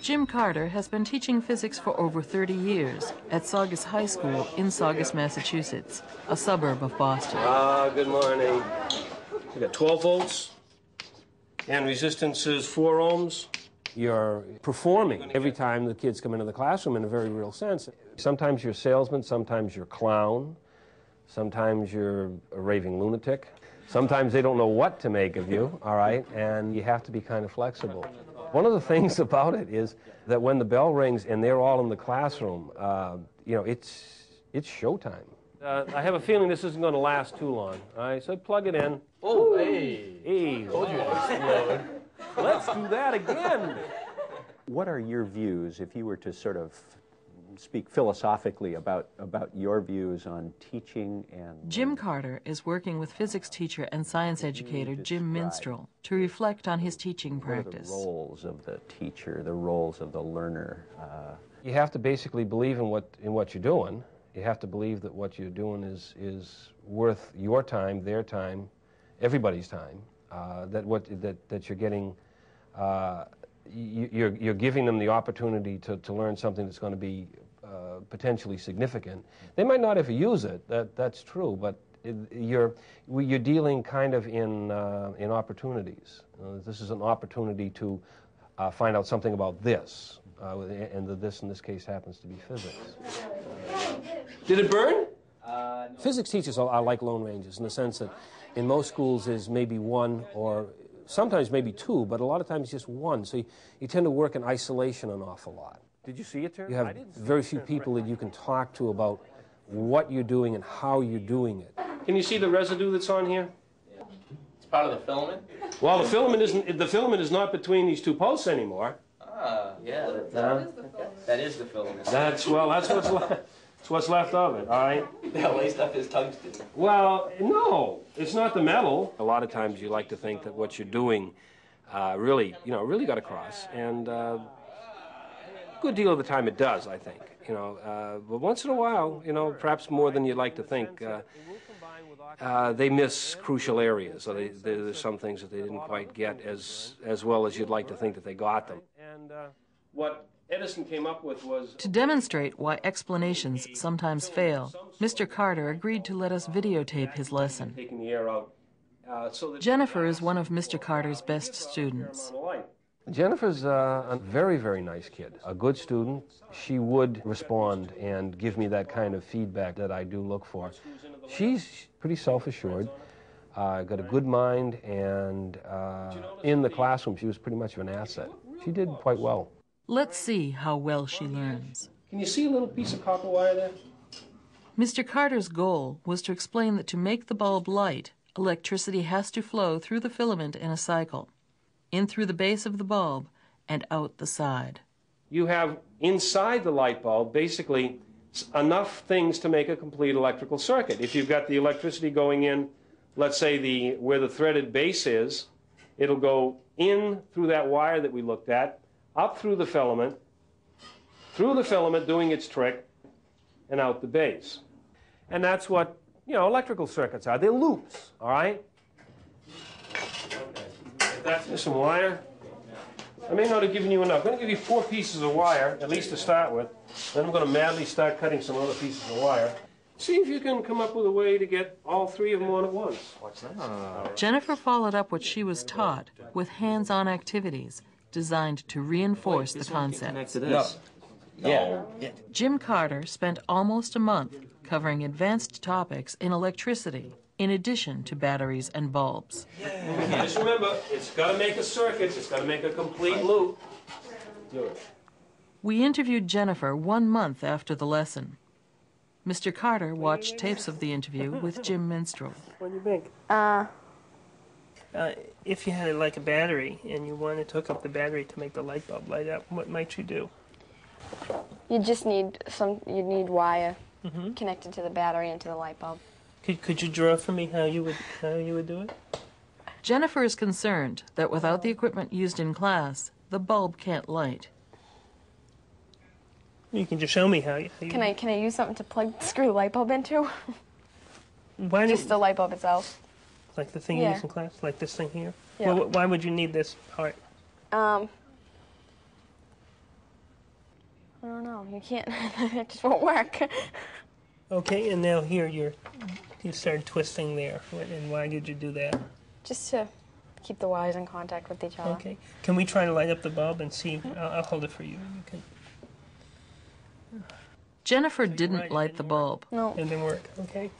Jim Carter has been teaching physics for over 30 years at Saugus High School in Saugus, Massachusetts, a suburb of Boston. Ah, good morning. We got 12 volts, and resistance is 4 ohms. You're performing every time the kids come into the classroom in a very real sense. Sometimes you're a salesman, sometimes you're a clown, sometimes you're a raving lunatic. Sometimes they don't know what to make of you, all right, and you have to be kind of flexible. One of the things about it is that when the bell rings and they're all in the classroom, uh, you know, it's, it's showtime. Uh, I have a feeling this isn't going to last too long. All right, so plug it in. Oh, hey. Hey, told you to explode. Let's do that again. What are your views, if you were to sort of speak philosophically about, about your views on teaching and... Jim Carter is working with physics teacher and science educator Jim Minstrell to reflect on his teaching practice. the roles of the teacher, the roles of the learner? Uh, you have to basically believe in what, in what you're doing. You have to believe that what you're doing is, is worth your time, their time, everybody's time, uh, that, what, that, that you're getting... Uh, you're, you're giving them the opportunity to, to learn something that's going to be potentially significant. They might not ever use it, that, that's true, but it, you're, you're dealing kind of in, uh, in opportunities. Uh, this is an opportunity to uh, find out something about this, uh, and the this in this case happens to be physics. Did it burn? No. Physics teachers are, are like Lone Rangers in the sense that in most schools is maybe one or sometimes maybe two, but a lot of times just one. So you, you tend to work in isolation an awful lot. Did you see it, Terry? You have very few people that you can talk to about what you're doing and how you're doing it. Can you see the residue that's on here? Yeah. It's part of the filament? Well, the filament isn't, the filament is not between these two posts anymore. Ah, yeah. That, that, that is the filament. That's, well, that's what's left. That's what's left of it, all right? Yeah, laced up is tungsten. Well, no, it's not the metal. A lot of times you like to think that what you're doing uh, really, you know, really got across, and uh, a good deal of the time it does, I think. You know, uh, but once in a while, you know, perhaps more than you'd like to think, uh, uh, they miss crucial areas. So they, they, there's some things that they didn't quite get as as well as you'd like to think that they got them. And uh, what Edison came up with was to demonstrate why explanations sometimes fail. Mr. Carter agreed to let us videotape his lesson. Uh, Jennifer is one of Mr. Carter's best students. Jennifer's uh, a very, very nice kid, a good student. She would respond and give me that kind of feedback that I do look for. She's pretty self-assured, uh, got a good mind, and uh, in the classroom she was pretty much of an asset. She did quite well. Let's see how well she learns. Can you see a little piece of copper wire there? Mr. Carter's goal was to explain that to make the bulb light, electricity has to flow through the filament in a cycle in through the base of the bulb and out the side. You have inside the light bulb basically enough things to make a complete electrical circuit. If you've got the electricity going in, let's say the where the threaded base is, it'll go in through that wire that we looked at, up through the filament, through the filament doing its trick, and out the base. And that's what, you know, electrical circuits are. They're loops, all right? That's some wire. I may not have given you enough. I'm going to give you four pieces of wire, at least to start with. Then I'm going to madly start cutting some other pieces of wire. See if you can come up with a way to get all three of them on at once. What's that? Jennifer followed up what she was taught with hands-on activities designed to reinforce Wait, the concept. No. Yeah. yeah. Jim Carter spent almost a month covering advanced topics in electricity, in addition to batteries and bulbs. Just remember, it's got to make a circuit, it's got to make a complete loop. Do it. We interviewed Jennifer one month after the lesson. Mr. Carter watched tapes of the interview with Jim Minstrell. What do you think? Uh, uh, if you had like a battery and you wanted to hook up the battery to make the light bulb light up, what might you do? You just need some. You need wire mm -hmm. connected to the battery and to the light bulb. Could, could you draw for me how you would how you would do it? Jennifer is concerned that without the equipment used in class, the bulb can't light. You can just show me how. you, how you can I can I use something to plug screw the light bulb into? Why just the light bulb itself. Like the thing yeah. you use in class, like this thing here. Yeah. Well, why would you need this part? Um. I don't know. You can't. it just won't work. Okay, and now here you're you started twisting there. And why did you do that? just to keep the wires in contact with each other. Okay. Can we try to light up the bulb and see? I'll, I'll hold it for you. You can. Jennifer right, didn't it light the didn't work. bulb, No. It didn't work. Okay.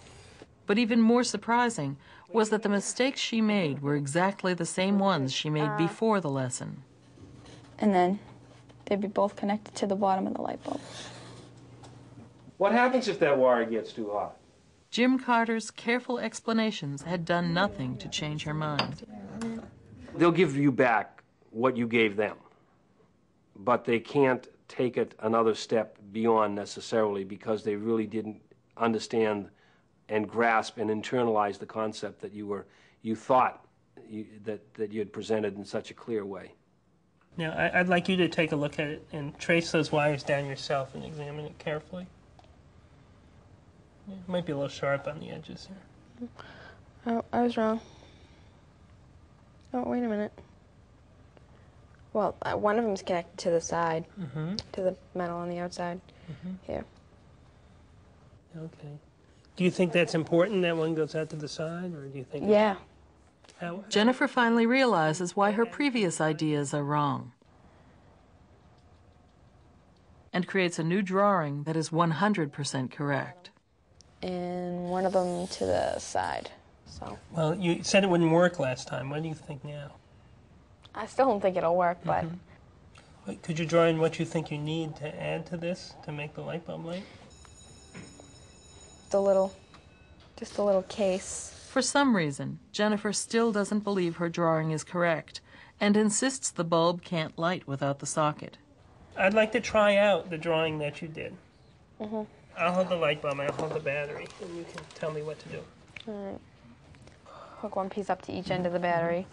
but even more surprising was that the mistakes she made were exactly the same ones she made uh, before the lesson. And then they'd be both connected to the bottom of the light bulb. What happens if that wire gets too hot? Jim Carter's careful explanations had done nothing to change her mind. They'll give you back what you gave them, but they can't take it another step beyond necessarily because they really didn't understand and grasp and internalize the concept that you were you thought you, that that you had presented in such a clear way. Now I, I'd like you to take a look at it and trace those wires down yourself and examine it carefully. Yeah, it might be a little sharp on the edges here. Oh, I was wrong. Oh, wait a minute. Well, uh, one of them's connected to the side, Mm-hmm. to the metal on the outside. Here. Okay. Do you think that's important that one goes out to the side, or do you think? Yeah. How, Jennifer finally realizes why her previous ideas are wrong and creates a new drawing that is 100% correct. And one of them to the side. So well, you said it wouldn't work last time. What do you think now? I still don't think it'll work, but mm-hmm. Wait, Could you draw in what you think you need to add to this to make the light bulb light? the little, just a little case. For some reason, Jennifer still doesn't believe her drawing is correct and insists the bulb can't light without the socket. I'd like to try out the drawing that you did. Mm-hmm. I'll hold the light bulb, I'll hold the battery, and you can tell me what to do. All right. Hook one piece up to each end of the battery.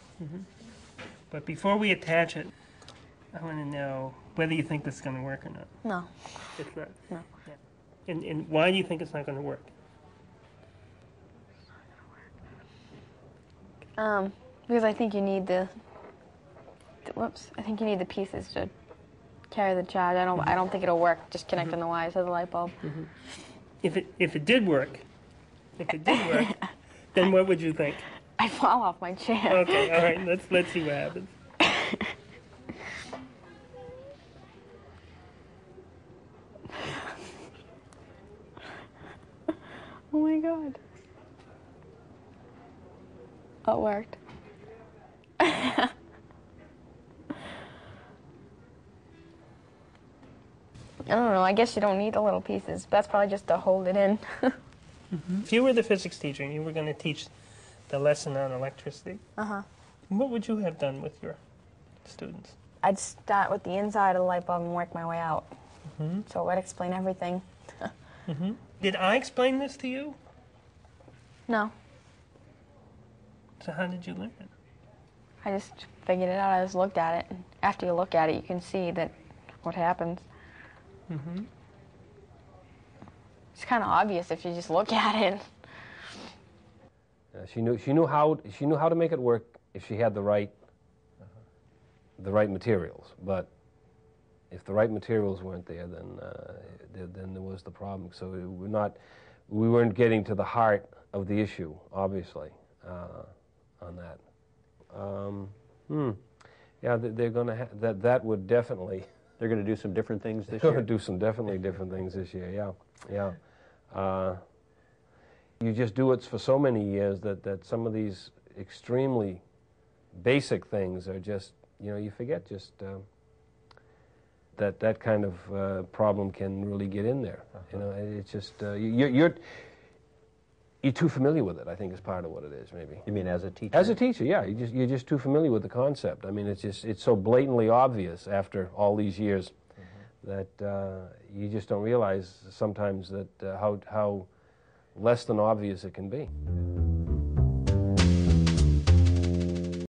But before we attach it, I want to know whether you think this is going to work or not. No. It's not. No. Yeah. And, and why do you think it's not going to work? Um, because I think you need the, the. Whoops! I think you need the pieces to carry the charge. I don't. I don't think it'll work just connecting the wires to the light bulb. If it if it did work, if it did work, then what would you think? I fall off my chair. Okay, all right. Let's let's see what happens. Oh my god. Oh, it worked. I don't know. I guess you don't need the little pieces. That's probably just to hold it in. Mm-hmm. If you were the physics teacher and you were going to teach the lesson on electricity, Uh huh. what would you have done with your students? I'd start with the inside of the light bulb and work my way out. Mm-hmm. So it would explain everything. Mm-hmm. Did I explain this to you? No, So how did you learn it? I just figured it out. I just looked at it. And after you look at it, you can see that what happens. Mm-hmm. It's kind of obvious if you just look at it. Uh, she knew she knew how she knew how to make it work if she had the right the right materials. But if the right materials weren't there, then uh, then there was the problem. So we we're not we weren't getting to the heart of the issue, obviously, uh, on that. Um, hmm. Yeah, they're going to ha- that that would definitely They're going to do some different things this They're year. going to do some definitely different things this year. Yeah, yeah. Uh, you just do it for so many years that that some of these extremely basic things are just you know you forget just uh, that that kind of uh, problem can really get in there. You know, it's just uh, you, you're, you're too familiar with it. I think is part of what it is, maybe. You mean as a teacher? As a teacher, yeah, you just, you're just too familiar with the concept. I mean, it's just it's so blatantly obvious after all these years that uh, you just don't realize sometimes that uh, how how less than obvious it can be.